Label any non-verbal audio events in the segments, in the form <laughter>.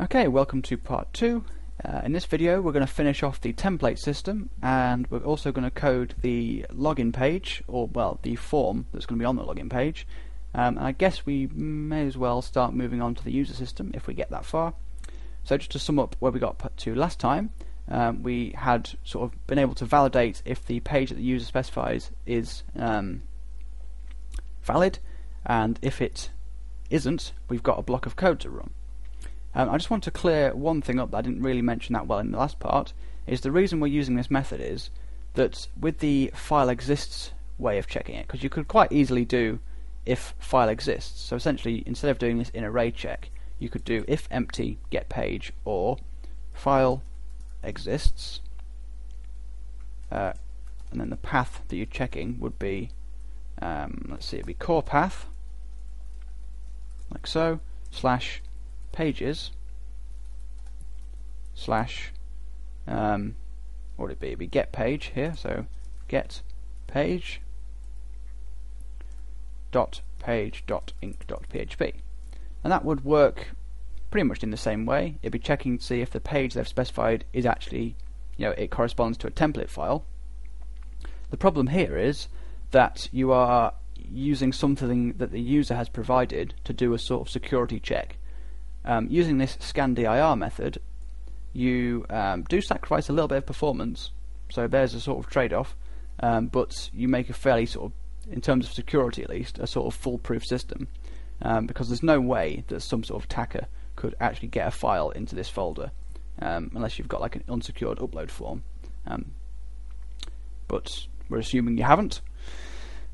Okay, welcome to part 2. Uh, in this video we're going to finish off the template system and we're also going to code the login page, or well, the form that's going to be on the login page. Um, and I guess we may as well start moving on to the user system if we get that far. So just to sum up where we got to last time, um, we had sort of been able to validate if the page that the user specifies is um, valid, and if it isn't, we've got a block of code to run. Um, I just want to clear one thing up that I didn't really mention that well in the last part, is the reason we're using this method is that with the file exists way of checking it, because you could quite easily do if file exists. So essentially, instead of doing this in array check, you could do if empty get page or file exists, uh, and then the path that you're checking would be, um, let's see, it'd be core path, like so, slash pages slash um, what would it be? It'd be get page here, so get page dot page dot inc dot php, and that would work pretty much in the same way. It'd be checking to see if the page they've specified is actually, you know, it corresponds to a template file. The problem here is that you are using something that the user has provided to do a sort of security check. Um, using this scandir method, you um, do sacrifice a little bit of performance, so there's a sort of trade-off, um, but you make a fairly sort of, in terms of security at least, a sort of foolproof system, um, because there's no way that some sort of attacker could actually get a file into this folder, um, unless you've got like an unsecured upload form. Um, but we're assuming you haven't.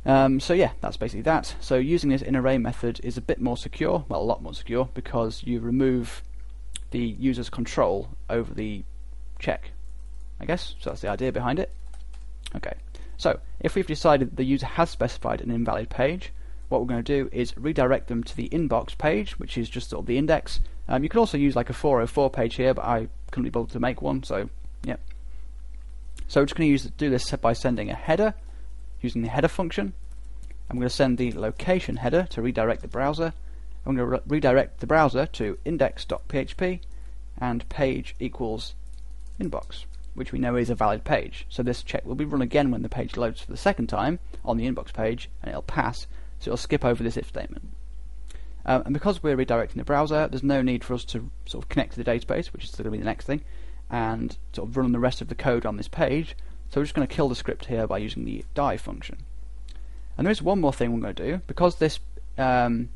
Um, so yeah, that's basically that. So using this in array method is a bit more secure, well a lot more secure, because you remove the user's control over the check, I guess. So that's the idea behind it. Okay, so if we've decided the user has specified an invalid page, what we're going to do is redirect them to the inbox page, which is just sort of the index. Um, you could also use like a 404 page here, but I couldn't be bothered to make one, so yeah. So we're just going to use do this by sending a header using the header function. I'm going to send the location header to redirect the browser. I'm going to re redirect the browser to index.php and page equals inbox, which we know is a valid page. So this check will be run again when the page loads for the second time on the inbox page, and it'll pass, so it'll skip over this if statement. Um, and because we're redirecting the browser, there's no need for us to sort of connect to the database, which is going to be the next thing, and sort of run the rest of the code on this page. So we're just going to kill the script here by using the die function. And there is one more thing we're going to do. Because this um,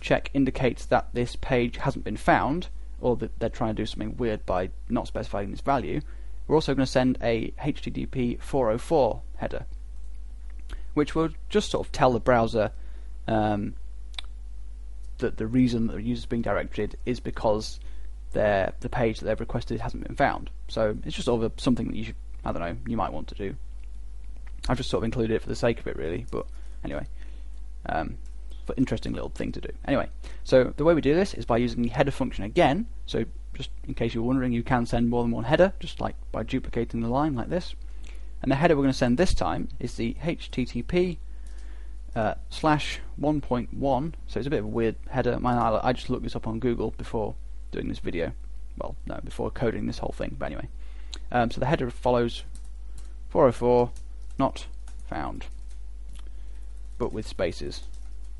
check indicates that this page hasn't been found, or that they're trying to do something weird by not specifying this value, we're also going to send a HTTP 404 header, which will just sort of tell the browser um, that the reason that the user is being directed is because the page that they've requested hasn't been found. So it's just sort of a, something that you should I don't know, you might want to do. I've just sort of included it for the sake of it, really. But anyway, um, for interesting little thing to do. Anyway, so the way we do this is by using the header function again. So just in case you're wondering, you can send more than one header, just like by duplicating the line like this. And the header we're going to send this time is the HTTP uh, slash 1.1. So it's a bit of a weird header. I, I just looked this up on Google before doing this video. Well, no, before coding this whole thing. But anyway. Um, so the header follows 404 not found, but with spaces.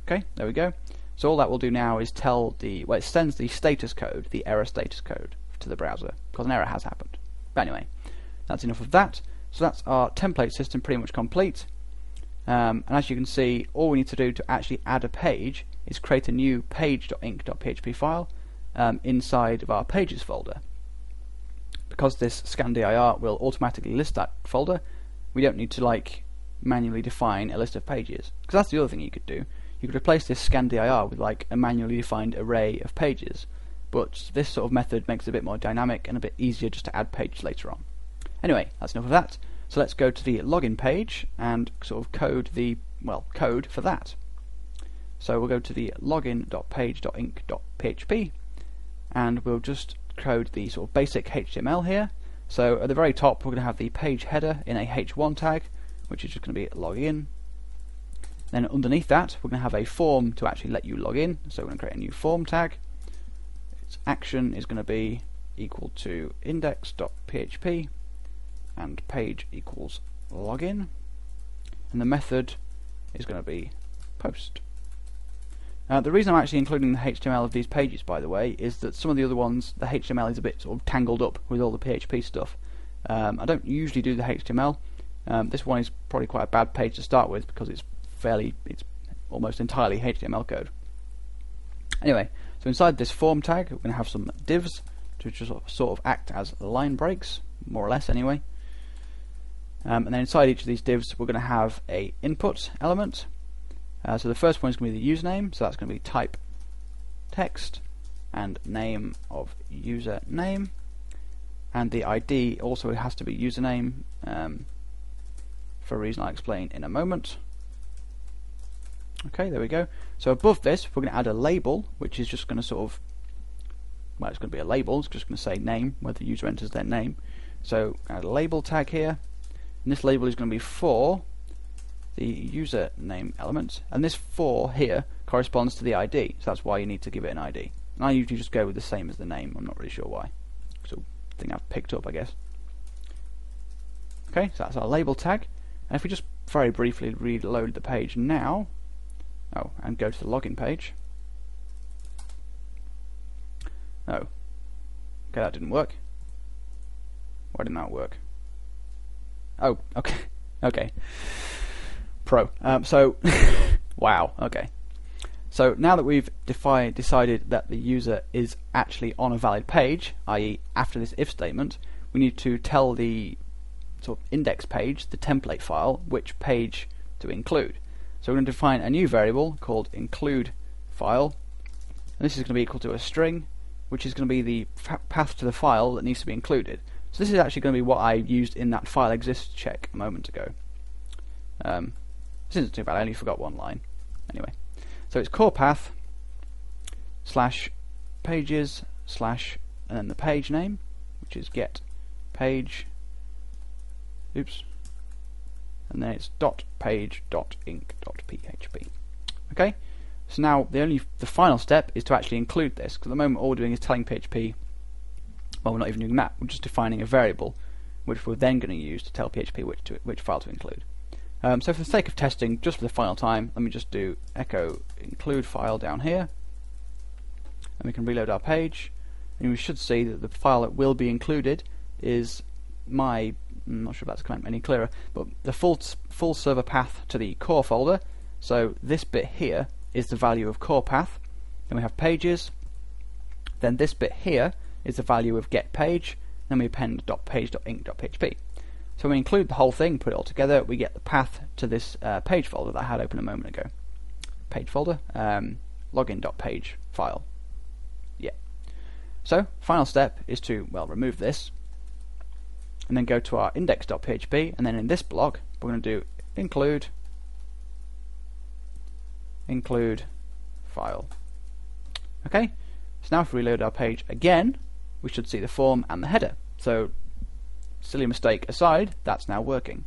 Okay, there we go. So all that will do now is tell the, well, it sends the status code, the error status code, to the browser, because an error has happened. But anyway, that's enough of that. So that's our template system pretty much complete. Um, and as you can see, all we need to do to actually add a page is create a new page.inc.php file um, inside of our pages folder because this scandir will automatically list that folder, we don't need to like manually define a list of pages. Because that's the other thing you could do. You could replace this scandir with like a manually defined array of pages. But this sort of method makes it a bit more dynamic and a bit easier just to add pages later on. Anyway, that's enough of that. So let's go to the login page and sort of code the, well, code for that. So we'll go to the login.page.inc.php and we'll just code the sort of basic HTML here. So at the very top, we're going to have the page header in a h1 tag, which is just going to be login. Then underneath that, we're going to have a form to actually let you log in. So we're going to create a new form tag. Its action is going to be equal to index.php and page equals login and the method is going to be post. Uh, the reason I'm actually including the HTML of these pages, by the way, is that some of the other ones, the HTML is a bit sort of tangled up with all the PHP stuff. Um, I don't usually do the HTML. Um, this one is probably quite a bad page to start with because it's fairly, it's almost entirely HTML code. Anyway, so inside this form tag, we're going to have some divs to just sort of act as line breaks, more or less anyway. Um, and then inside each of these divs, we're going to have a input element. Uh, so the first one is going to be the username, so that's going to be type text and name of user name. And the ID also has to be username um, for a reason I'll explain in a moment. Okay, there we go. So above this, we're going to add a label, which is just going to sort of, well, it's going to be a label. It's just going to say name, where the user enters their name. So add a label tag here, and this label is going to be for the username element, and this for here corresponds to the ID. So that's why you need to give it an ID. And I usually just go with the same as the name. I'm not really sure why. So thing I've picked up, I guess. Okay, so that's our label tag. And if we just very briefly reload the page now, Oh, and go to the login page. Oh. Okay, that didn't work. Why didn't that work? Oh, okay. <laughs> okay. Pro. Um, so, <laughs> wow, okay. So now that we've defi decided that the user is actually on a valid page, i.e. after this if statement, we need to tell the sort of index page, the template file, which page to include. So we're going to define a new variable called include file. And this is going to be equal to a string, which is going to be the path to the file that needs to be included. So this is actually going to be what I used in that file exists check a moment ago. Um, this isn't too bad, I only forgot one line. Anyway, so it's core path slash pages slash and then the page name, which is get page. Oops, and then it's dot page dot inc dot php. Okay, so now the only the final step is to actually include this because at the moment all we're doing is telling PHP. Well, we're not even doing that. We're just defining a variable, which we're then going to use to tell PHP which to, which file to include. Um, so for the sake of testing, just for the final time, let me just do echo include file down here, and we can reload our page, and we should see that the file that will be included is my I'm not sure if that's any clearer, but the full full server path to the core folder. So this bit here is the value of core path. Then we have pages. Then this bit here is the value of get page. Then we append .page.inc.php. So we include the whole thing, put it all together, we get the path to this uh, page folder that I had open a moment ago. Page folder, um, login.page file. Yeah. So, final step is to, well, remove this and then go to our index.php and then in this block we're going to do include include file okay so now if we reload our page again we should see the form and the header so silly mistake aside that's now working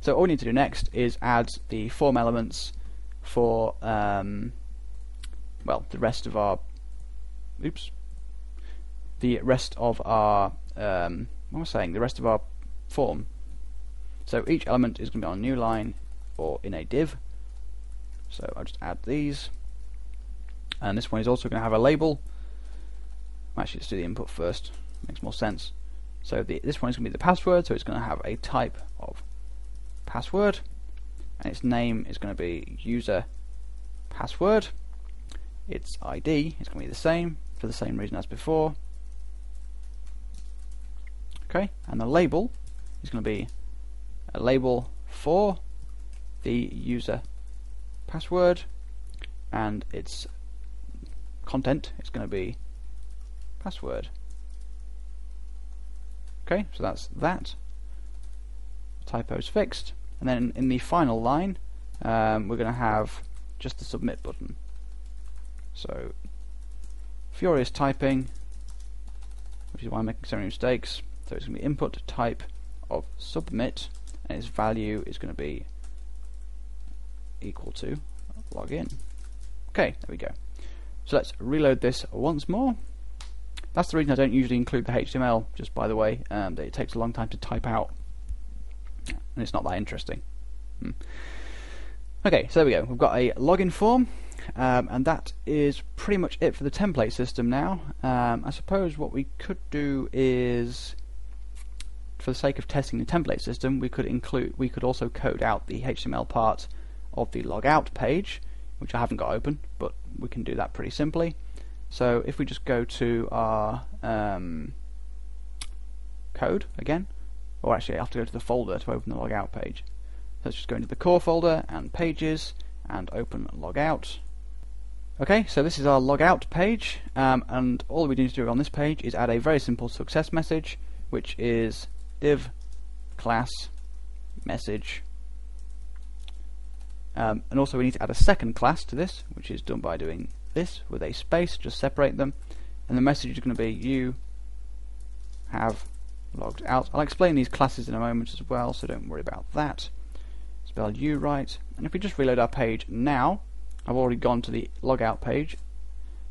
so all we need to do next is add the form elements for um, well the rest of our oops the rest of our um, what am I saying? The rest of our form. So each element is going to be on a new line or in a div. So I'll just add these. And this one is also going to have a label. Actually, let's do the input first. Makes more sense. So the, this one is going to be the password, so it's going to have a type of password. And its name is going to be user password. Its ID is going to be the same, for the same reason as before okay and the label is going to be a label for the user password and its content is going to be password okay so that's that typos fixed and then in the final line um, we're going to have just the submit button so furious typing which is why I'm making so many mistakes so it's going to be input type of submit, and its value is going to be equal to login. Okay, there we go. So let's reload this once more. That's the reason I don't usually include the HTML, just by the way, um, it takes a long time to type out, and it's not that interesting. Hmm. Okay, so there we go. We've got a login form, um, and that is pretty much it for the template system now. Um, I suppose what we could do is, for the sake of testing the template system, we could include, we could also code out the HTML part of the logout page, which I haven't got open, but we can do that pretty simply. So if we just go to our um, code again, or actually I have to go to the folder to open the logout page. Let's just go into the core folder and pages and open logout. Okay, so this is our logout page, um, and all we need to do on this page is add a very simple success message, which is div class message. Um, and also we need to add a second class to this, which is done by doing this with a space, just separate them, and the message is going to be you have logged out. I'll explain these classes in a moment as well, so don't worry about that. Spell you right, and if we just reload our page now, I've already gone to the logout page.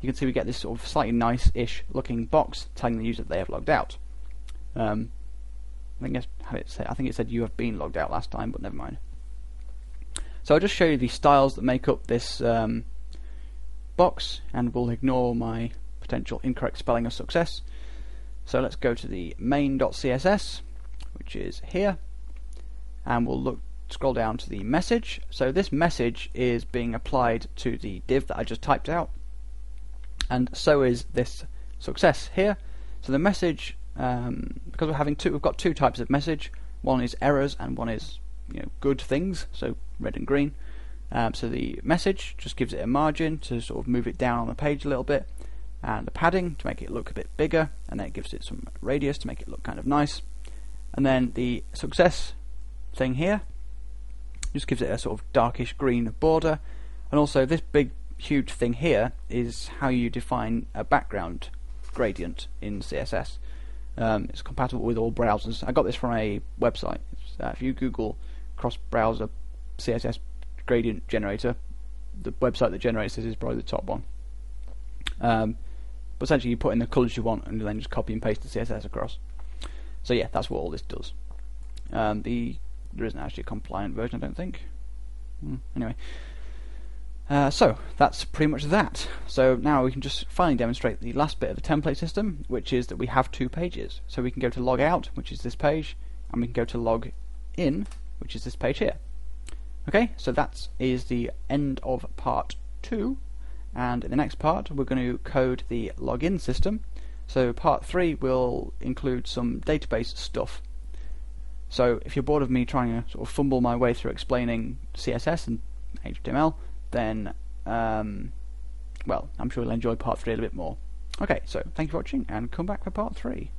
You can see we get this sort of slightly nice-ish looking box telling the user that they have logged out. Um, I think it said, I think it said you have been logged out last time, but never mind. So I'll just show you the styles that make up this um, box and we'll ignore my potential incorrect spelling of success. So let's go to the main.css, which is here, and we'll look scroll down to the message. So this message is being applied to the div that I just typed out, and so is this success here. So the message, um, because we're having two, we've got two types of message. One is errors, and one is you know good things. So red and green. Um, so the message just gives it a margin to sort of move it down on the page a little bit, and the padding to make it look a bit bigger, and then it gives it some radius to make it look kind of nice. And then the success thing here just gives it a sort of darkish green border, and also this big huge thing here is how you define a background gradient in CSS. Um, it's compatible with all browsers. I got this from a website. Uh, if you Google cross-browser CSS gradient generator. The website that generates this is probably the top one. Um, but essentially, you put in the colors you want and then just copy and paste the CSS across. So yeah, that's what all this does. Um, the there isn't actually a compliant version, I don't think. Mm, anyway, uh, so that's pretty much that. So now we can just finally demonstrate the last bit of the template system, which is that we have two pages. So we can go to log out, which is this page, and we can go to log in, which is this page here. Okay, so that is the end of part two, and in the next part we're going to code the login system. So part three will include some database stuff. So if you're bored of me trying to sort of fumble my way through explaining CSS and HTML, then um, well, I'm sure you'll enjoy part three a little bit more. Okay, so thank you for watching, and come back for part three.